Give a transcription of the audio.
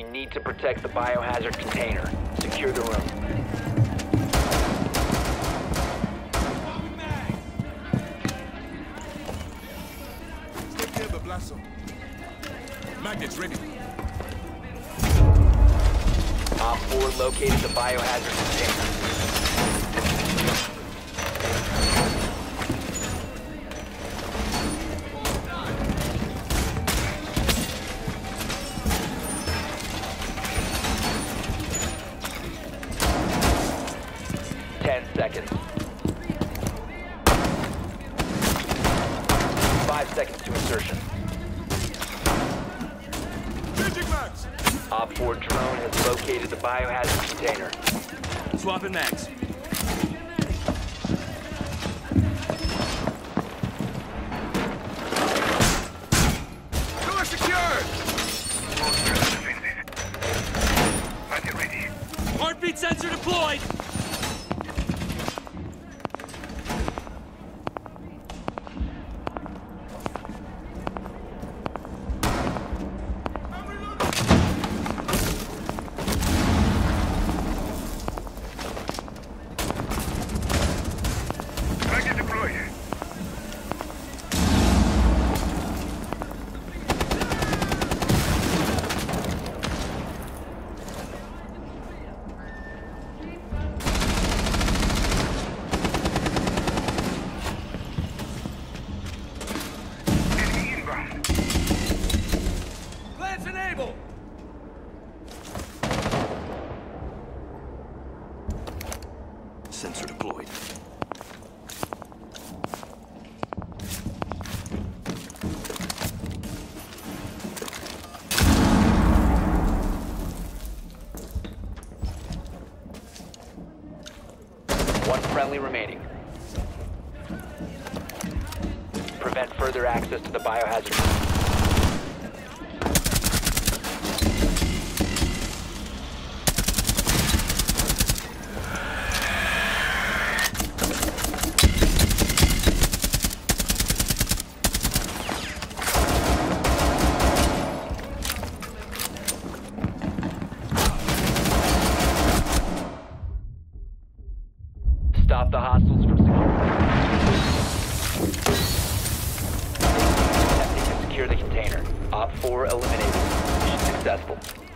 We need to protect the biohazard container. Secure the room. Stay clear the blast. Magnets ready. Op 4 located the biohazard container. Ten seconds. Five seconds to insertion. Op 4 drone has located the biohazard container. Swapping mags. Door secured. Heartbeat sensor deployed. Magnet deployed. Enemy inbound. Lance enable. Sensor deployed. One friendly remaining. Prevent further access to the biohazard. Stop the hostiles from secure the container. Op 4 eliminated. Mission successful.